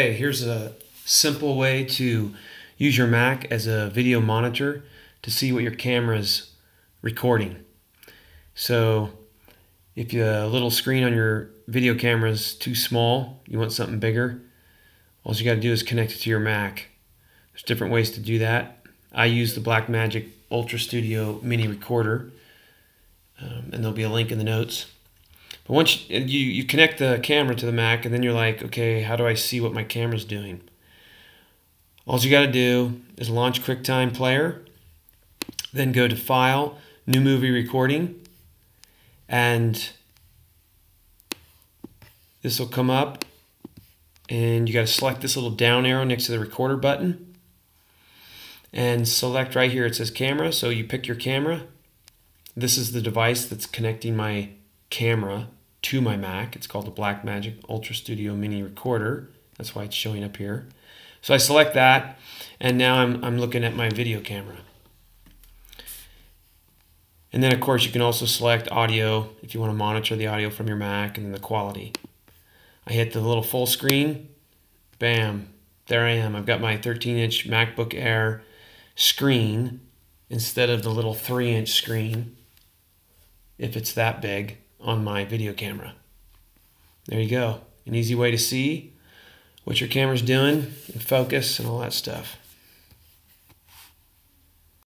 Hey, here's a simple way to use your Mac as a video monitor to see what your camera is recording. So if a little screen on your video camera is too small, you want something bigger, all you got to do is connect it to your Mac. There's different ways to do that. I use the Blackmagic Ultra Studio mini recorder, um, and there'll be a link in the notes. But once you, you connect the camera to the Mac, and then you're like, okay, how do I see what my camera's doing? All you got to do is launch QuickTime Player, then go to File, New Movie Recording, and this will come up, and you got to select this little down arrow next to the recorder button, and select right here it says camera. So you pick your camera. This is the device that's connecting my camera to my Mac. It's called the Blackmagic Ultra Studio Mini Recorder. That's why it's showing up here. So I select that, and now I'm, I'm looking at my video camera. And then, of course, you can also select audio if you want to monitor the audio from your Mac and then the quality. I hit the little full screen. Bam. There I am. I've got my 13-inch MacBook Air screen instead of the little 3-inch screen, if it's that big on my video camera. There you go. An easy way to see what your camera's doing and focus and all that stuff.